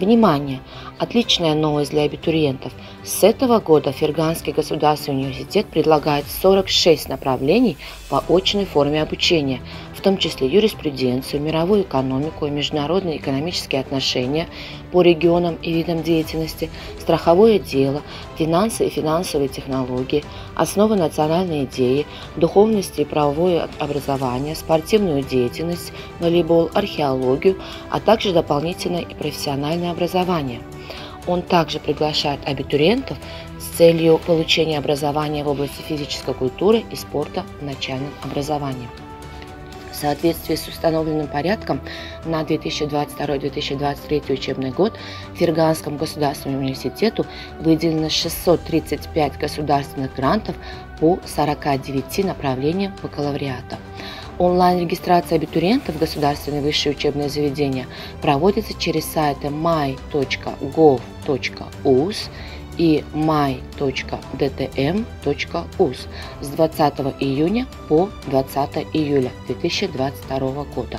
Внимание! Отличная новость для абитуриентов. С этого года Ферганский государственный университет предлагает 46 направлений по очной форме обучения, в том числе юриспруденцию, мировую экономику, международные экономические отношения по регионам и видам деятельности, страховое дело, финансы и финансовые технологии, основы национальной идеи, духовность и правовое образование, спортивную деятельность, волейбол, археологию, а также дополнительное и профессиональное образование. Он также приглашает абитуриентов с целью получения образования в области физической культуры и спорта в начальном образовании. Соответствии с установленным порядком на 2022-2023 учебный год Ферганскому государственному университету выделено 635 государственных грантов по 49 направлениям бакалавриата. Онлайн-регистрация абитуриентов в государственные высшие учебные заведения проводится через сайты my.gov.uz и my.dtm.uz с 20 июня по 20 июля 2022 года.